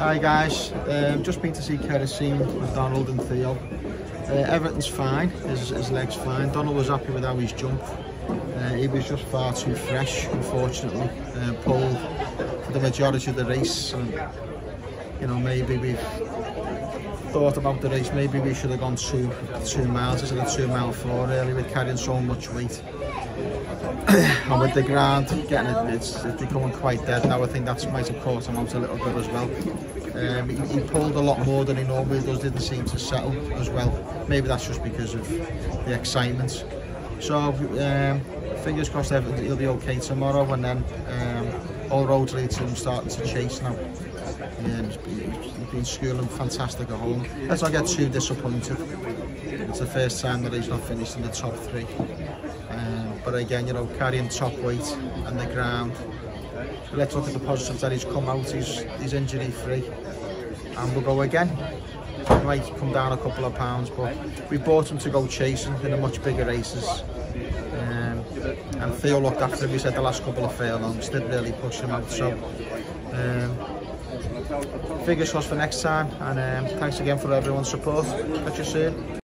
Hi guys, um, just been to see Kerosine with Donald and Theo. Uh, everything's fine, his, his leg's fine. Donald was happy with how he's jumped. Uh, he was just far too fresh, unfortunately. Uh, pulled for the majority of the race. And, you know, maybe we've thought about the race, maybe we should have gone two, two miles instead of two mile four really with carrying so much weight. and with the ground getting it, it's, it's becoming quite dead now. I think that's might have caught him out a little bit as well. Um, he, he, pulled a lot more than he normally does, didn't seem to settle as well. Maybe that's just because of the excitement. So um, fingers crossed he'll be okay tomorrow and then um, all roads lead to him starting to chase now. Yeah, he's been, he's been schooling fantastic at home. Let's not get too disappointed. It's the first time that he's not finished in the top three. Um, but again, you know, carrying top weight and the ground. Let's look at the positives that he's come out. He's, he's injury free. And we'll go again. He might come down a couple of pounds, but we bought him to go chasing in a much bigger races. Um, and Theo looked after him. He said the last couple of fail-ons didn't really push him out. So um, fingers crossed for next time and um, thanks again for everyone's support. Catch you soon.